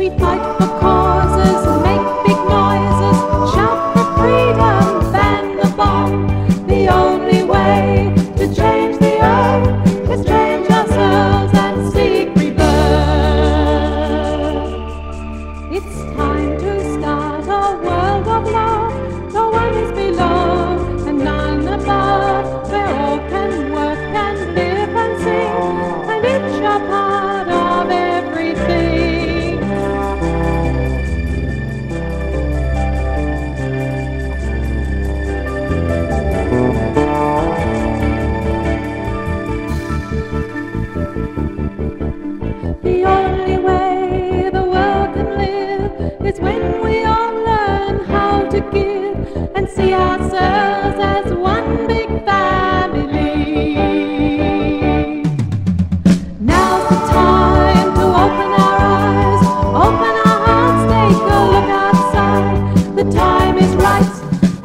We fight for causes, make big noises, shout for freedom, ban the bomb. The only way to change the earth is change ourselves and seek rebirth. It's time to see as one big family. Now's the time to open our eyes, open our hearts, take a look outside. The time is right,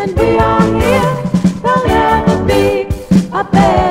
and we are here. There'll never be a better.